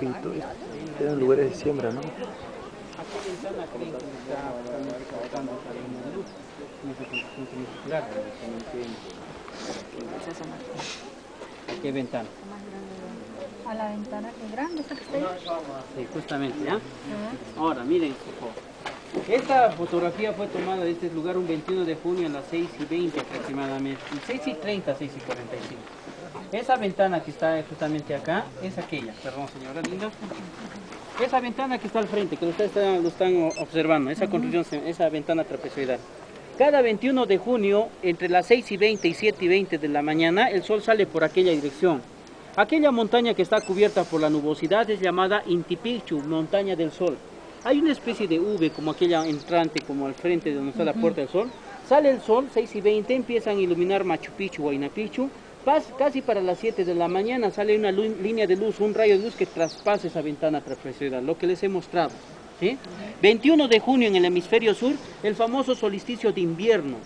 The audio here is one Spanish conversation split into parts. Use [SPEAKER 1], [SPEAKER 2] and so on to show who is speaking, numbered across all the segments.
[SPEAKER 1] Pinto, eran lugares de siembra, ¿no?
[SPEAKER 2] ¿A qué ventana. ¿A qué ventana?
[SPEAKER 3] A la ventana que grande, esa que está ahí.
[SPEAKER 2] Sí, justamente, ¿ya? Ahora, miren. Esta fotografía fue tomada de este lugar un 21 de junio a las 6 y 20 aproximadamente. 6 y 30, 6 y 45. Esa ventana que está justamente acá es aquella, perdón señora linda. Esa ventana que está al frente, que ustedes están, lo están observando, esa construcción, esa ventana trapezoidal. Cada 21 de junio, entre las 6 y 20 y 7 y 20 de la mañana, el sol sale por aquella dirección. Aquella montaña que está cubierta por la nubosidad es llamada Intipichu, montaña del sol. Hay una especie de V como aquella entrante, como al frente de donde está la puerta del sol. Sale el sol, 6 y 20, empiezan a iluminar Machu Picchu, Huayna Picchu. Casi para las 7 de la mañana sale una línea de luz, un rayo de luz que traspasa esa ventana trapezoidal, lo que les he mostrado. ¿sí? 21 de junio en el hemisferio sur, el famoso solsticio de invierno.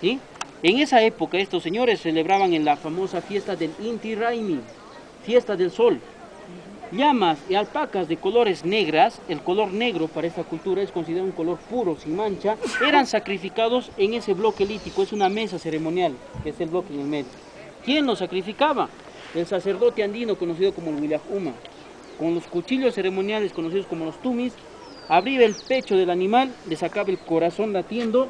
[SPEAKER 2] ¿sí? En esa época estos señores celebraban en la famosa fiesta del Inti Raymi, fiesta del sol. Llamas y alpacas de colores negras, el color negro para esta cultura es considerado un color puro, sin mancha, eran sacrificados en ese bloque lítico, es una mesa ceremonial, que es el bloque en el medio. ¿Quién lo sacrificaba? El sacerdote andino conocido como el Willahuma. Con los cuchillos ceremoniales conocidos como los tumis, abría el pecho del animal, le sacaba el corazón latiendo,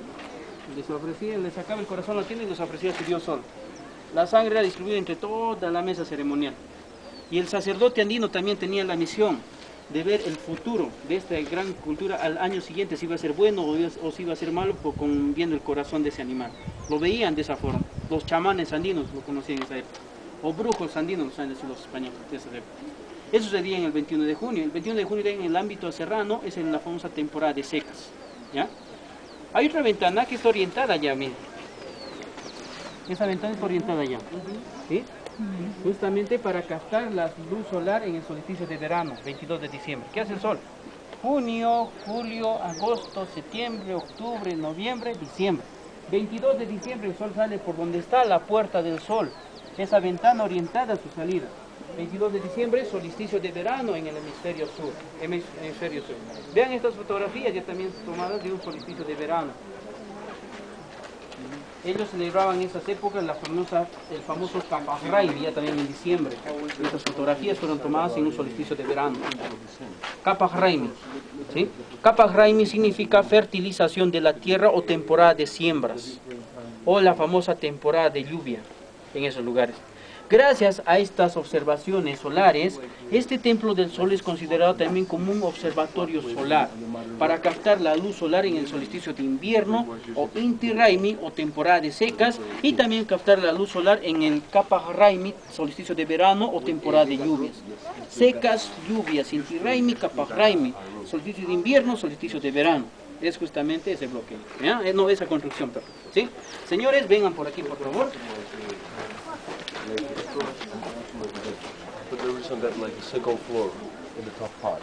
[SPEAKER 2] le sacaba el corazón latiendo y les ofrecía a su dios sol. La sangre era distribuida entre toda la mesa ceremonial. Y el sacerdote andino también tenía la misión de ver el futuro de esta gran cultura al año siguiente, si iba a ser bueno o, si iba a ser malo, por- con, viendo el corazón de ese animal. Lo veían de esa forma. Los chamanes andinos lo conocían en esa época. O brujos andinos, los españoles de esa época. Eso sucedía en el 21 de junio. El 21 de junio en el ámbito serrano es en la famosa temporada de secas. ¿ya? Hay otra ventana que está orientada allá, miren. Esa ventana está orientada allá. ¿sí? Justamente para captar la luz solar en el solsticio de verano, 22 de diciembre. ¿Qué hace el sol? Junio, julio, agosto, septiembre, octubre, noviembre, diciembre. 22 de diciembre el sol sale por donde está la puerta del sol, esa ventana orientada a su salida. 22 de diciembre, solsticio de verano en el hemisferio sur. hemis- hemisferio sur. Vean estas fotografías ya también tomadas de un solsticio de verano. Ellos celebraban en esas épocas la famosa, el famoso Kapahraimi, ya también en diciembre. Estas fotografías fueron tomadas en un solsticio de verano. Kapahraimi. ¿sí? Significa fertilización de la tierra o temporada de siembras. O la famosa temporada de lluvia en esos lugares. Gracias a estas observaciones solares, este templo del sol es considerado también como un observatorio solar para captar la luz solar en el solsticio de invierno o Inti Raimi o temporada de secas y también captar la luz solar en el Kappa Raimi, solsticio de verano o temporada de lluvias. Secas, lluvias, Inti Raimi, Kappa Raimi, solsticio de invierno, solsticio de verano. Es justamente ese bloque. Eh, no esa construcción, ¿sí? Señores, vengan por aquí, por favor.
[SPEAKER 1] But there is on that like the second floor in the top part.